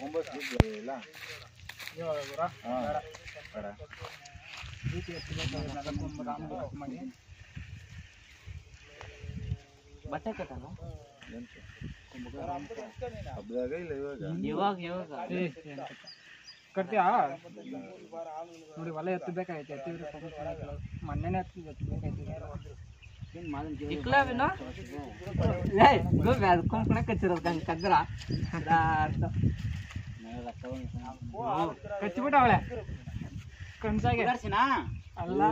ಒಂಬತ್ತು ಇಲ್ಲ? ಹಾಂ ಬೇಡ. ಬಟ್ಟೆ ಕಟ್ಟಲ್ಲ? ಹಬ್ಬದಾಗ ಇಲ್ಲ ಇವಾಗ? ಇವಾಗ ಇವಾಗ. ಕಟ್ತೀಯಾ? ನೋಡಿ ಹೊಲ ಎತ್ತಬೇಕಾಯ್ತು ಎತ್ತಿದ್ರೆ. ಮೊನ್ನೆನೇ ಎತ್ತಿ ಎತ್ತಬೇಕಾಯ್ತು ಕದ್ರ? ಕಚ್ಚಿಬಿಟ್ಟ ಅವಳೆ. ಕನ್ಸಾಗೆ ಅಲ್ಲ.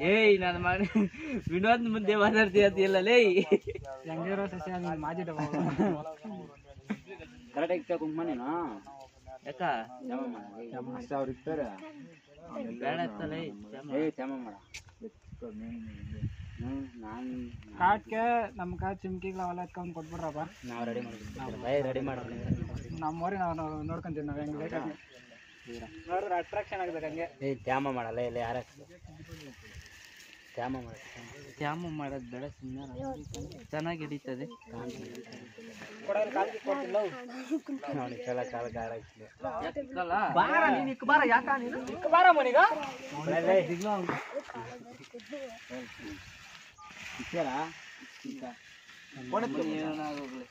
ಏಯ್ ನಾನು ಮಾಡಿ ವಿನೋದ್ ಮುಂದೆ ಮಾತಾಡ್ತೀಯಲ್ಲೇ ಲೇ ಹೆಂಗಿರೋ ಸಸ್ಯ ಮಾಜಿ ಯಾಕ? ಅಷ್ಟು ಅವ್ರು ಇರ್ತಾರೆ. ಕಾಟ್ಗೆ ನಮ್ಮ ಕಾಟ್ ಚಿಮ್ಕಿಗಳ ಹೊಲ ಎತ್ಕೊಂಡ್ ಕೊಟ್ಬಿಡ್ರಪ್ಪ. ನಾವು ರೆಡಿ ಮಾಡ್ತೀವಿ ರೆಡಿ ಮಾಡ್ತೀನಿ ನಮ್ಮ ನಾವು ನಾವು ನೋಡ್ಕೊಂತೀವಿ ನಾವು ಹೆಂಗ್ ಬೇಕಾಗಿ ನೋಡಿದ್ರೆ ಅಟ್ರಾಕ್ಷನ್ ಆಗ್ಬೇಕು ಹಂಗೆ. ಏ ತ್ಯಾಮ ಮಾಡಲ್ಲ ಇಲ್ಲ ಯಾರ ತ್ಯಾಮ ಮಾಡ ತ್ಯಾಮ ಮಾಡೋದು ಬೇಡ ಸುಮ್ಮನೆ ಚೆನ್ನಾಗಿ ಹಿಡಿತದೆ. ನೋಡಿ ಕೆಲ ಕಾಲ ಗಾಡಿಲ್ಲ ಬಾರ ನೀನು ಇಕ್ಕ ಬಾರ ಯಾಕ ನೀನು? ಇಕ್ಕ ಬಾರ ಮನಿಗ? ಏನಾಗೋಗ್ಲಿ